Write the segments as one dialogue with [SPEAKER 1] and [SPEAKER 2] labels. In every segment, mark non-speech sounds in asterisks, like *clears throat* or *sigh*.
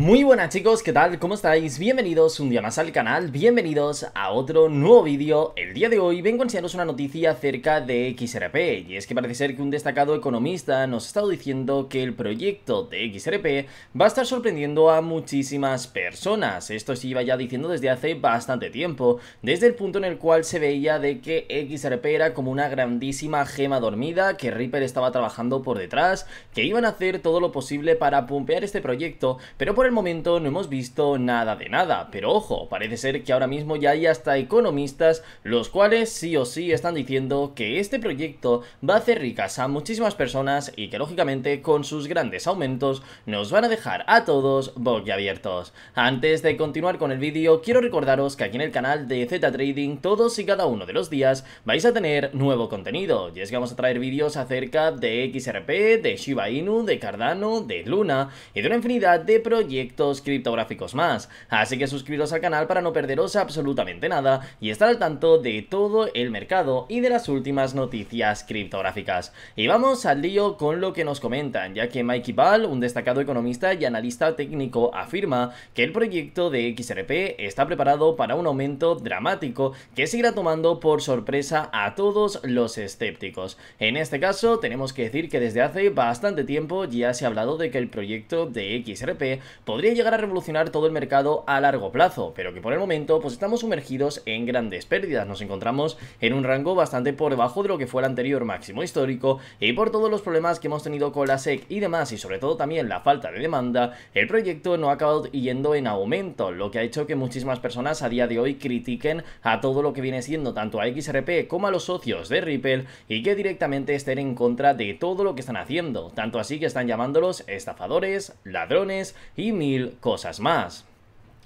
[SPEAKER 1] Muy buenas chicos, ¿qué tal? ¿Cómo estáis? Bienvenidos un día más al canal, bienvenidos a otro nuevo vídeo. El día de hoy vengo a enseñaros una noticia acerca de XRP y es que parece ser que un destacado economista nos ha estado diciendo que el proyecto de XRP va a estar sorprendiendo a muchísimas personas. Esto se iba ya diciendo desde hace bastante tiempo, desde el punto en el cual se veía de que XRP era como una grandísima gema dormida, que Ripple estaba trabajando por detrás, que iban a hacer todo lo posible para pumpear este proyecto, pero por el momento no hemos visto nada de nada, pero ojo, parece ser que ahora mismo ya hay hasta economistas los cuales sí o sí están diciendo que este proyecto va a hacer ricas a muchísimas personas y que lógicamente con sus grandes aumentos nos van a dejar a todos boquiabiertos. Antes de continuar con el vídeo, quiero recordaros que aquí en el canal de Z Trading todos y cada uno de los días vais a tener nuevo contenido, y es que vamos a traer vídeos acerca de XRP, de Shiba Inu, de Cardano, de Luna y de una infinidad de proyectos criptográficos más. Así que suscribiros al canal para no perderos absolutamente nada y estar al tanto de todo el mercado y de las últimas noticias criptográficas. Y vamos al lío con lo que nos comentan, ya que Mikey Ball, un destacado economista y analista técnico, afirma que el proyecto de XRP está preparado para un aumento dramático que seguirá tomando por sorpresa a todos los escépticos. En este caso, tenemos que decir que desde hace bastante tiempo ya se ha hablado de que el proyecto de XRP podría llegar a revolucionar todo el mercado a largo plazo, pero que por el momento pues estamos sumergidos en grandes pérdidas, nos encontramos en un rango bastante por debajo de lo que fue el anterior máximo histórico y por todos los problemas que hemos tenido con la SEC y demás y sobre todo también la falta de demanda, el proyecto no ha acabado yendo en aumento, lo que ha hecho que muchísimas personas a día de hoy critiquen a todo lo que viene siendo tanto a XRP como a los socios de Ripple y que directamente estén en contra de todo lo que están haciendo, tanto así que están llamándolos estafadores, ladrones y mil cosas más.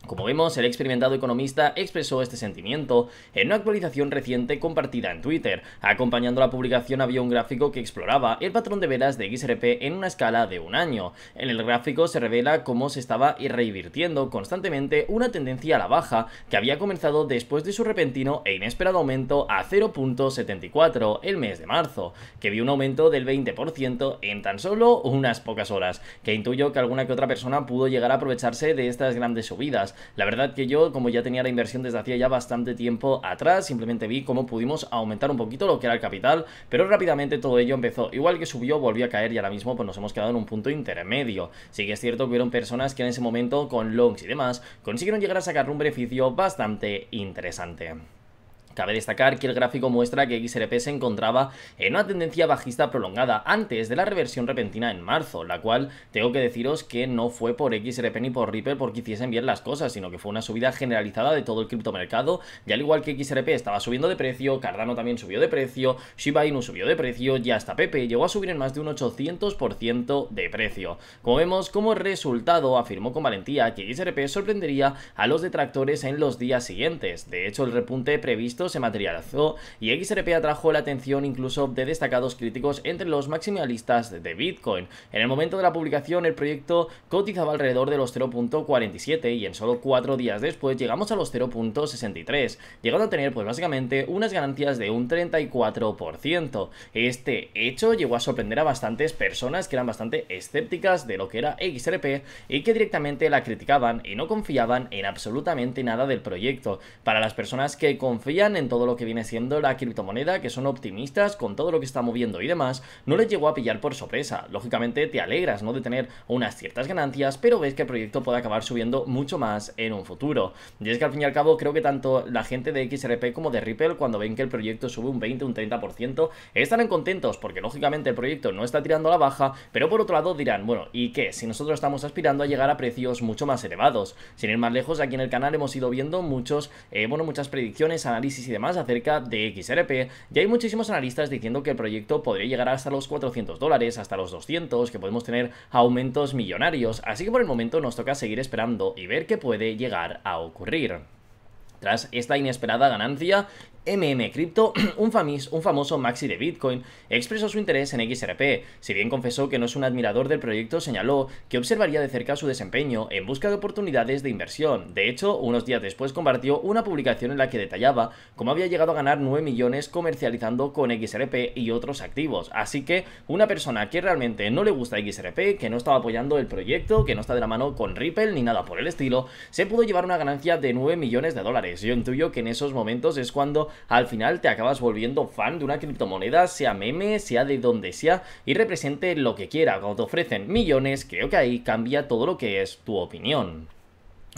[SPEAKER 1] Como vemos, el experimentado economista expresó este sentimiento en una actualización reciente compartida en Twitter. Acompañando la publicación había un gráfico que exploraba el patrón de velas de XRP en una escala de un año. En el gráfico se revela cómo se estaba revirtiendo constantemente una tendencia a la baja que había comenzado después de su repentino e inesperado aumento a 0.74 el mes de marzo, que vio un aumento del 20% en tan solo unas pocas horas, que intuyo que alguna que otra persona pudo llegar a aprovecharse de estas grandes subidas. La verdad que yo, como ya tenía la inversión desde hacía ya bastante tiempo atrás, simplemente vi cómo pudimos aumentar un poquito lo que era el capital, pero rápidamente todo ello empezó, igual que subió, volvió a caer y ahora mismo pues nos hemos quedado en un punto intermedio. Sí que es cierto que hubieron personas que en ese momento con longs y demás consiguieron llegar a sacar un beneficio bastante interesante. Cabe destacar que el gráfico muestra que XRP se encontraba en una tendencia bajista prolongada antes de la reversión repentina en marzo, la cual tengo que deciros que no fue por XRP ni por Ripple porque hiciesen bien las cosas, sino que fue una subida generalizada de todo el criptomercado, y al igual que XRP estaba subiendo de precio, Cardano también subió de precio, Shiba Inu subió de precio, y hasta Pepe llegó a subir en más de un 800% de precio. Como vemos, como resultado afirmó con valentía que XRP sorprendería a los detractores en los días siguientes, de hecho el repunte previsto se materializó y XRP atrajo la atención incluso de destacados críticos entre los maximalistas de Bitcoin. En el momento de la publicación el proyecto cotizaba alrededor de los 0.47 y en solo cuatro días después llegamos a los 0.63, llegando a tener pues básicamente unas ganancias de un 34%. Este hecho llegó a sorprender a bastantes personas que eran bastante escépticas de lo que era XRP y que directamente la criticaban y no confiaban en absolutamente nada del proyecto. Para las personas que confían en todo lo que viene siendo la criptomoneda, que son optimistas con todo lo que está moviendo y demás, no les llegó a pillar por sorpresa. Lógicamente te alegras, ¿no? De tener unas ciertas ganancias, pero ves que el proyecto puede acabar subiendo mucho más en un futuro. Y es que al fin y al cabo creo que tanto la gente de XRP como de Ripple, cuando ven que el proyecto sube un 20, un 30%, estarán contentos porque lógicamente el proyecto no está tirando a la baja, pero por otro lado dirán, bueno, ¿y qué? Si nosotros estamos aspirando a llegar a precios mucho más elevados. Sin ir más lejos, aquí en el canal hemos ido viendo muchos, eh, bueno, muchas predicciones, análisis y demás acerca de XRP. Y hay muchísimos analistas diciendo que el proyecto podría llegar hasta los 400 dólares, hasta los 200, que podemos tener aumentos millonarios. Así que por el momento nos toca seguir esperando y ver qué puede llegar a ocurrir. Tras esta inesperada ganancia, MM Crypto, *clears throat* un, famis, un famoso maxi de Bitcoin, expresó su interés en XRP. Si bien confesó que no es un admirador del proyecto, señaló que observaría de cerca su desempeño en busca de oportunidades de inversión. De hecho, unos días después compartió una publicación en la que detallaba cómo había llegado a ganar 9 millones comercializando con XRP y otros activos. Así que una persona que realmente no le gusta XRP, que no estaba apoyando el proyecto, que no está de la mano con Ripple ni nada por el estilo, se pudo llevar una ganancia de 9 millones de dólares. Yo intuyo que en esos momentos es cuando al final te acabas volviendo fan de una criptomoneda, sea meme, sea de donde sea, y represente lo que quiera. Cuando te ofrecen millones, creo que ahí cambia todo lo que es tu opinión.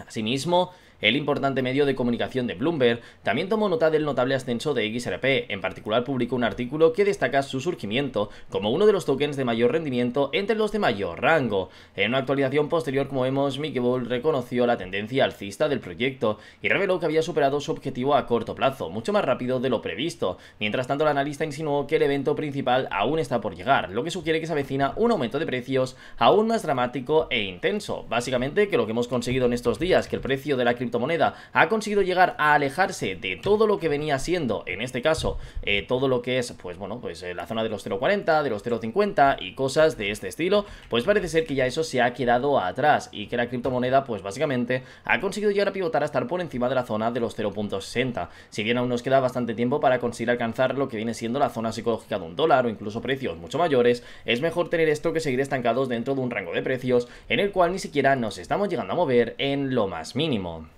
[SPEAKER 1] Asimismo, el importante medio de comunicación de Bloomberg también tomó nota del notable ascenso de XRP, en particular publicó un artículo que destaca su surgimiento como uno de los tokens de mayor rendimiento entre los de mayor rango. En una actualización posterior, como vemos, Mickey Ball reconoció la tendencia alcista del proyecto y reveló que había superado su objetivo a corto plazo, mucho más rápido de lo previsto. Mientras tanto, el analista insinuó que el evento principal aún está por llegar, lo que sugiere que se avecina un aumento de precios aún más dramático e intenso. Básicamente que lo que hemos conseguido en estos días, que el precio de la criptomoneda ha conseguido llegar a alejarse de todo lo que venía siendo, en este caso, eh, todo lo que es, pues bueno, pues eh, la zona de los 0.40, de los 0.50 y cosas de este estilo, pues parece ser que ya eso se ha quedado atrás y que la criptomoneda, pues básicamente, ha conseguido llegar a pivotar a estar por encima de la zona de los 0.60. Si bien aún nos queda bastante tiempo para conseguir alcanzar lo que viene siendo la zona psicológica de un dólar o incluso precios mucho mayores, es mejor tener esto que seguir estancados dentro de un rango de precios en el cual ni siquiera nos estamos llegando a mover en lo más mínimo.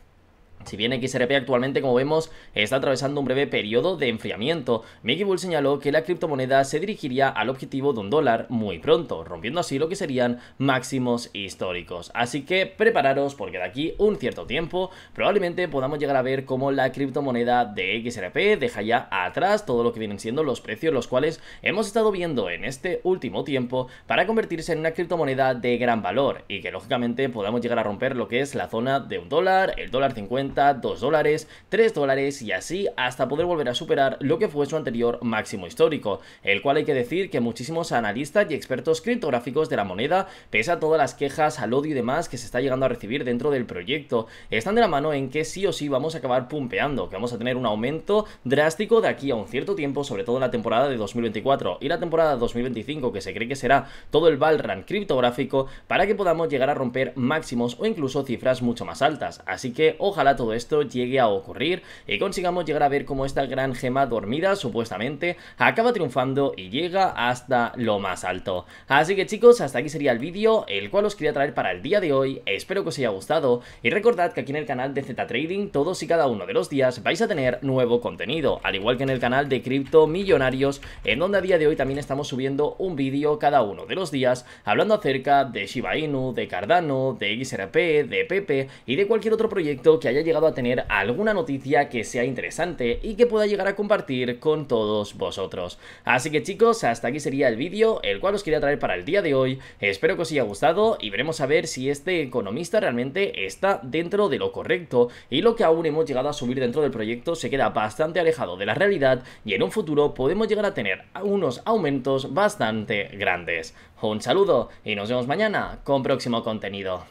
[SPEAKER 1] Si bien XRP actualmente, como vemos, está atravesando un breve periodo de enfriamiento, Mickey Bull señaló que la criptomoneda se dirigiría al objetivo de un dólar muy pronto, rompiendo así lo que serían máximos históricos. Así que prepararos porque de aquí un cierto tiempo probablemente podamos llegar a ver cómo la criptomoneda de XRP deja ya atrás todo lo que vienen siendo los precios los cuales hemos estado viendo en este último tiempo para convertirse en una criptomoneda de gran valor y que lógicamente podamos llegar a romper lo que es la zona de un dólar, el dólar 50 2 dólares, 3 dólares y así hasta poder volver a superar lo que fue su anterior máximo histórico, el cual hay que decir que muchísimos analistas y expertos criptográficos de la moneda, pese a todas las quejas, al odio y demás que se está llegando a recibir dentro del proyecto, están de la mano en que sí o sí vamos a acabar pumpeando, que vamos a tener un aumento drástico de aquí a un cierto tiempo, sobre todo en la temporada de 2024 y la temporada 2025, que se cree que será todo el Valran criptográfico, para que podamos llegar a romper máximos o incluso cifras mucho más altas. Así que ojalá todo esto llegue a ocurrir y consigamos llegar a ver cómo esta gran gema dormida, supuestamente, acaba triunfando y llega hasta lo más alto. Así que chicos, hasta aquí sería el vídeo, el cual os quería traer para el día de hoy, espero que os haya gustado y recordad que aquí en el canal de Z Trading todos y cada uno de los días vais a tener nuevo contenido, al igual que en el canal de Cripto Millonarios, en donde a día de hoy también estamos subiendo un vídeo cada uno de los días hablando acerca de Shiba Inu, de Cardano, de XRP, de Pepe y de cualquier otro proyecto que haya llegado a tener alguna noticia que sea interesante y que pueda llegar a compartir con todos vosotros. Así que chicos, hasta aquí sería el vídeo, el cual os quería traer para el día de hoy. Espero que os haya gustado y veremos a ver si este economista realmente está dentro de lo correcto y lo que aún hemos llegado a subir dentro del proyecto se queda bastante alejado de la realidad y en un futuro podemos llegar a tener unos aumentos bastante grandes. Un saludo y nos vemos mañana con próximo contenido.